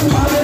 I'm